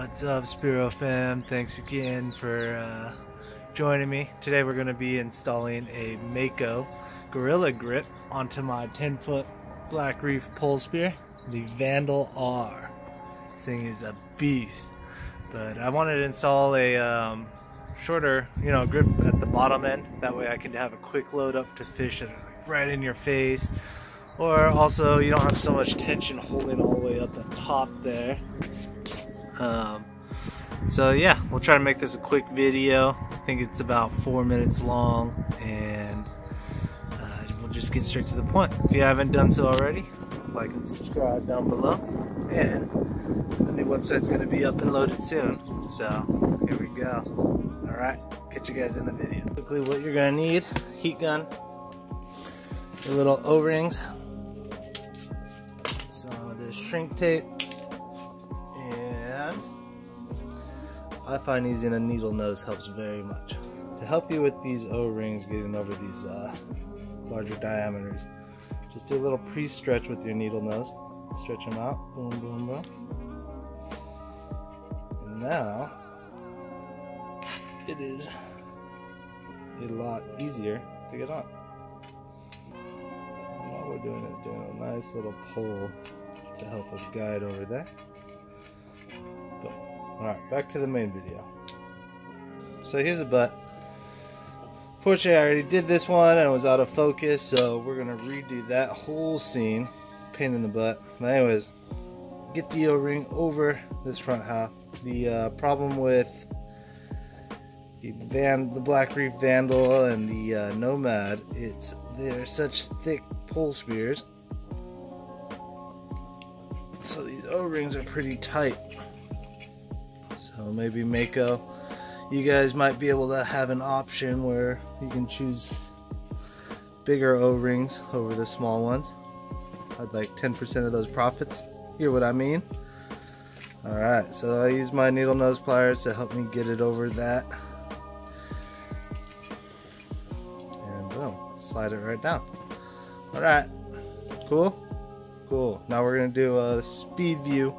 What's up, Spearo fam? Thanks again for uh, joining me. Today we're going to be installing a Mako Gorilla Grip onto my 10 foot Black Reef pole spear, the Vandal R. This thing is a beast. But I wanted to install a um, shorter, you know, grip at the bottom end. That way I can have a quick load up to fish it right in your face. Or also you don't have so much tension holding all the way up the top there. Um, so yeah, we'll try to make this a quick video. I think it's about four minutes long and uh, we'll just get straight to the point. If you haven't done so already, like and subscribe down below. And the new website's gonna be up and loaded soon. So here we go. All right, catch you guys in the video. Quickly what you're gonna need, heat gun, your little O-rings, some of this shrink tape, I find using a needle nose helps very much. To help you with these O-rings getting over these uh, larger diameters, just do a little pre-stretch with your needle nose. Stretch them out, boom, boom, boom. And now, it is a lot easier to get on. And all we're doing is doing a nice little pull to help us guide over there. Alright, back to the main video. So here's the butt. Fortunately, I already did this one and it was out of focus, so we're to redo that whole scene. Pain in the butt. But anyways, get the O-ring over this front half. The uh, problem with the Van, the Black Reef Vandal and the uh, Nomad, it's they're such thick pole spears. So these O-rings are pretty tight. So maybe Mako, you guys might be able to have an option where you can choose bigger O-rings over the small ones. I'd like 10% of those profits. Hear what I mean? Alright, so I use my needle nose pliers to help me get it over that. And boom, slide it right down. Alright, cool? Cool. Now we're going to do a speed view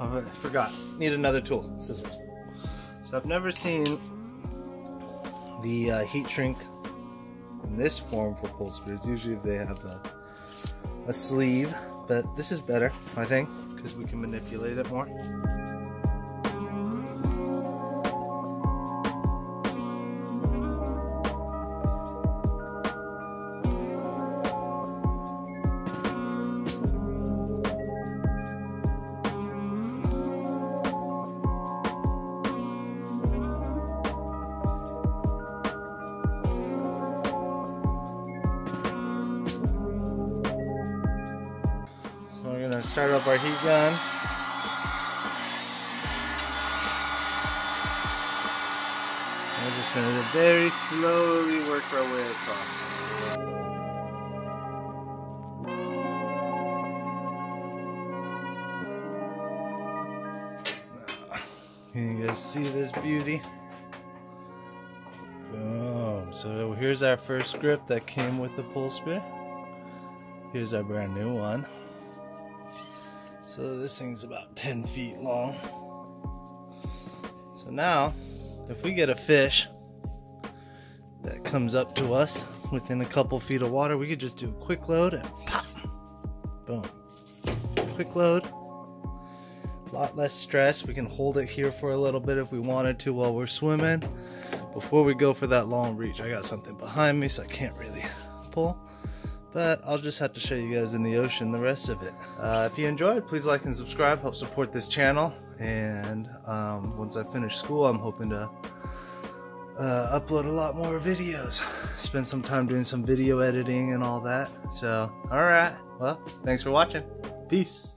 I forgot. Need another tool. Scissors. So I've never seen the uh, heat shrink in this form for pole spears. Usually they have a, a sleeve, but this is better, I think, because we can manipulate it more. Start up our heat gun. We're just gonna very slowly work our way across. Can you guys see this beauty? Boom. So here's our first grip that came with the pole spear. Here's our brand new one. So this thing's about 10 feet long. So now, if we get a fish that comes up to us within a couple feet of water, we could just do a quick load and pop, boom. Quick load, a lot less stress. We can hold it here for a little bit if we wanted to while we're swimming. Before we go for that long reach, I got something behind me so I can't really pull but I'll just have to show you guys in the ocean the rest of it. Uh, if you enjoyed, please like and subscribe, help support this channel, and um, once I finish school, I'm hoping to uh, upload a lot more videos, spend some time doing some video editing and all that. So, alright, well, thanks for watching. Peace.